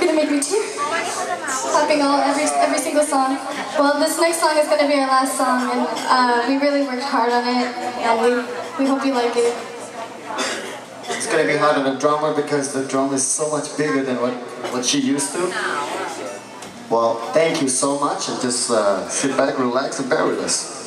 gonna make me tear. Clapping all every every single song. Well, this next song is gonna be our last song, and uh, we really worked hard on it, and we we hope you like it. It's gonna be hard on the drummer because the drum is so much bigger than what, what she used to. Well, thank you so much and just uh, sit back, relax, and bear with us.